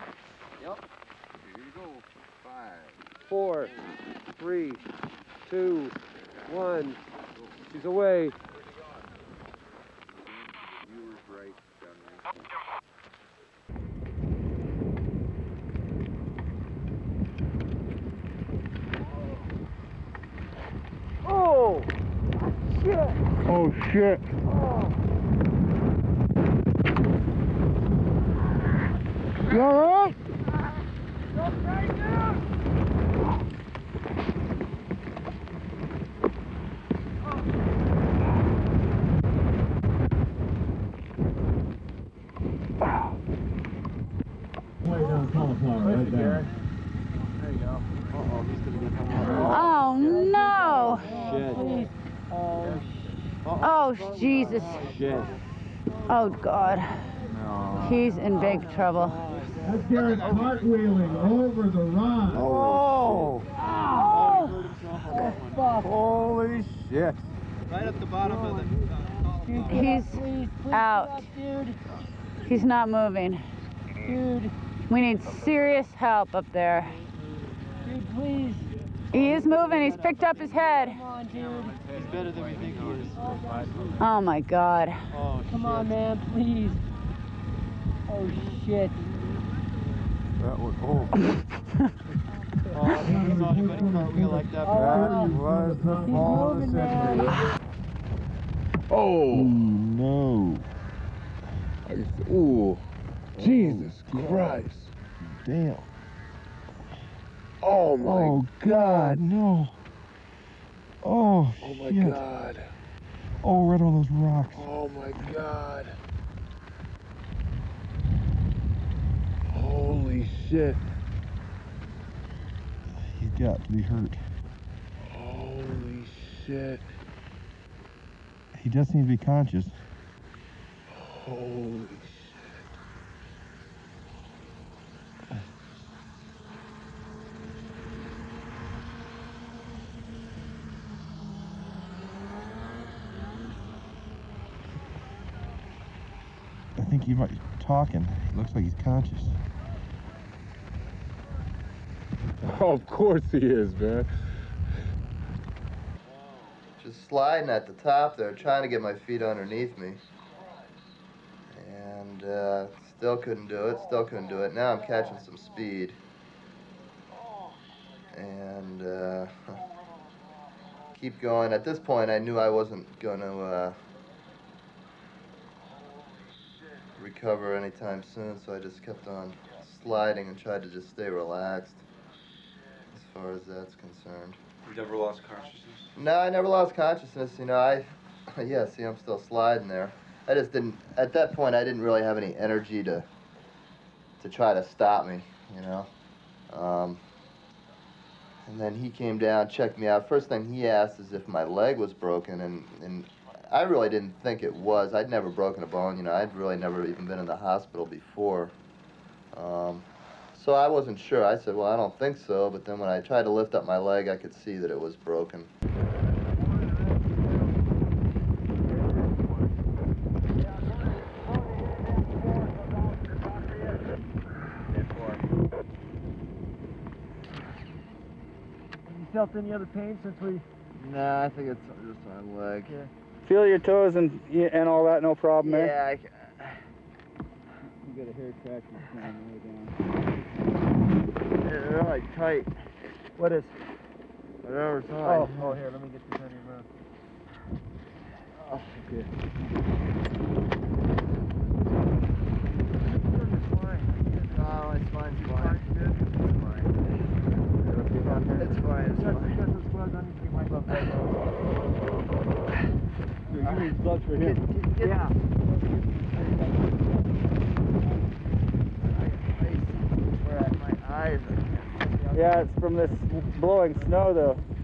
on. Yep. Here you go. Five. Four, three, two, one. She's away. Viewers right, Gunray. Oh! Shit! Oh, oh shit. You alright? Way down cauliflower right there. There you go. Uh-oh, he's gonna get hung Oh no! Shit. Oh Jesus! Shit. Oh God! He's in big trouble. That's Garrett cartwheeling over the run. Oh! Oh! Holy shit. Right at the bottom of the. Uh, He's out. Dude. He's not moving. Dude, We need serious help up there. dude, please. He is moving. He's picked up his head. Come on, dude. He's better than we think he is. Oh my God. Oh Come on, man, please. Oh, shit. That was, oh. oh, I never saw anybody cartwheel like that Oh, before. That was the He's ball of the century. Oh no. Ooh. Jesus oh, Christ. Damn. Oh my Oh God, no. Oh, Oh my shit. god. Oh, right on those rocks. Oh my god. Shit. He's got to be hurt. Holy shit. He does seem to be conscious. Holy shit. I think he might be talking. Looks like he's conscious. Of course he is, man. just sliding at the top there, trying to get my feet underneath me. And uh, still couldn't do it, still couldn't do it. Now I'm catching some speed. And uh, keep going. At this point, I knew I wasn't going to uh, recover anytime soon, so I just kept on sliding and tried to just stay relaxed far as that's concerned. You never lost consciousness? No, I never lost consciousness. You know, I, yeah, see, I'm still sliding there. I just didn't, at that point, I didn't really have any energy to, to try to stop me, you know. Um, and then he came down, checked me out. First thing he asked is if my leg was broken, and, and I really didn't think it was. I'd never broken a bone, you know, I'd really never even been in the hospital before. Um, so I wasn't sure. I said, well, I don't think so. But then when I tried to lift up my leg, I could see that it was broken. You felt any other pain since we... Nah, I think it's just my leg. Feel your toes and and all that, no problem there. Yeah, I, You got a hair crack way down. They're like tight. What is? Whatever's Oh, on. oh, here, let me get this on your mouth. Oh, okay. No, oh, it's fine, it's fine. It's fine. It's fine. You need blood for him. Yeah. Where at my eyes. Yeah, it's from this blowing snow though.